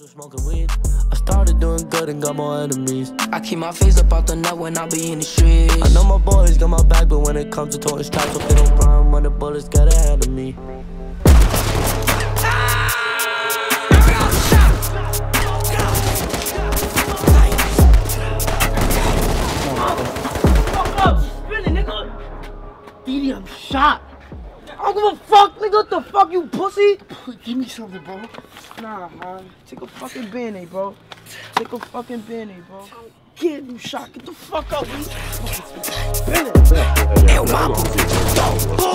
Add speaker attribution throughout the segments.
Speaker 1: was smoking weed. I started doing good and got more enemies.
Speaker 2: I keep my face up out the net when I be in the streets.
Speaker 1: I know my boys got my back, but when it comes to toting stripes, hope they don't run when the bullets get ahead of me.
Speaker 3: Didi, I'm shot. I don't give a fuck, nigga. What the fuck, you pussy? Give me something, bro. Nah, man. Take a fucking band bro. Take a fucking band bro. Get you shot. Get the fuck up, man.
Speaker 4: Eu mapo,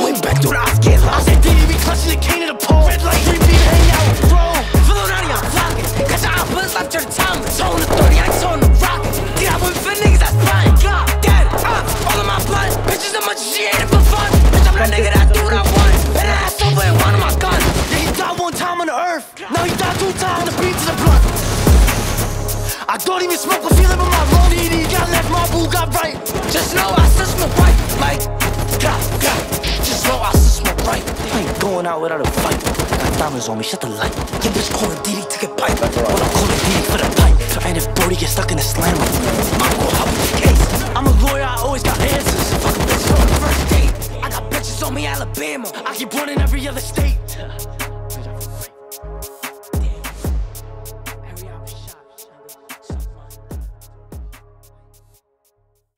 Speaker 4: we back through the off get lost. I Diddy be clutching the cane of the pole. Red light, three feet hanging out with bro. Filling out of your pocket. Cause I buzz left your time. Tone the 30, I tone the rocket. Did I went for niggas that's blind? God, dead, up, all of my blood. Bitches as much as she ate it for fun. Bitch, I'm the nigga that on earth. Now he died two times on the beat to the blunt. I don't even smoke a feeling but my wrong DD got left, my boo got right. Just know I still smoke right. Like, God, God. Just know I still smoke right. I ain't going out without a fight. Got diamonds on me, shut the light. Your bitch calling DD to get pipe. But I'm calling DD for the pipe. And if Brody gets stuck in the slammer, I'm gonna help with the case. I'm a lawyer, I always got answers. Fuck a bitch on the first date. I got bitches on me, Alabama. I keep running every other state.